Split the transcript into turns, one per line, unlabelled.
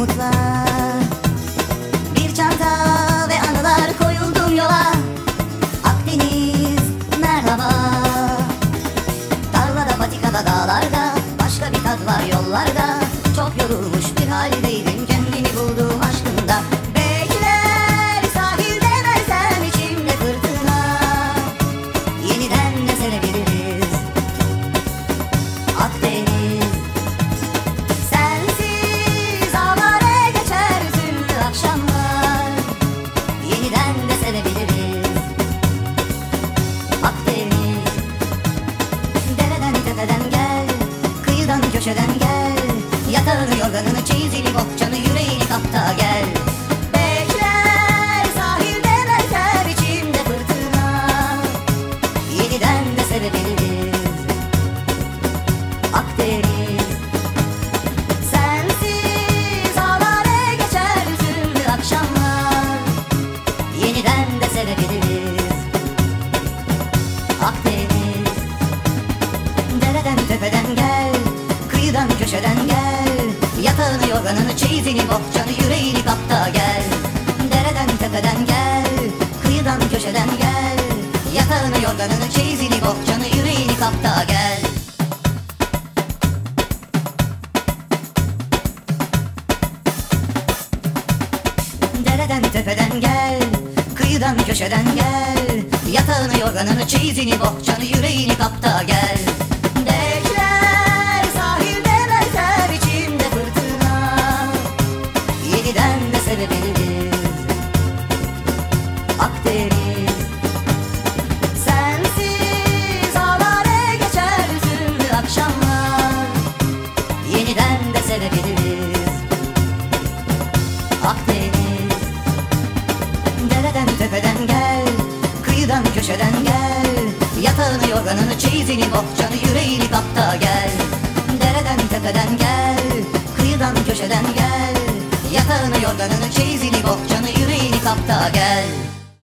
umutlar. Bir çanta ve anılar koyuldum yola. Akdeniz merhaba. Tarlada patikada dağlarda Başka bir tat var yollarda. Çok yorulmuş bir haldeydim kendimi buldum. Bohçanı yüreğini kapta gel. Bekler sahilde bekler içimde fırtına. Yeniden de sevebiliriz. Akdeniz. Sensiz avare geçer üzümlü akşamlar. Yeniden de sevebiliriz. Akdeniz. Dereden tepeden gel. Kıyıdan köşeden gel yorganını çeyizini bohçanı yüreğini kapta gel. Dereden tepeden gel Kıyıdan köşeden gel. Yatağını yorganını çeyizini bohçanı yüreğini kapta gel. Dereden tepeden gel Kıyıdan köşeden gel. Yatağını yorganını çeyizini bohçanı yüreğini kapta gel gel Kıyıdan köşeden gel. Yatağını yorganını çeyizini bohçanı yüreğini kapta gel. Dereden tepeden gel Kıyıdan köşeden gel. Yatağını yorganını çeyizini bohçanı yüreğini kapta gel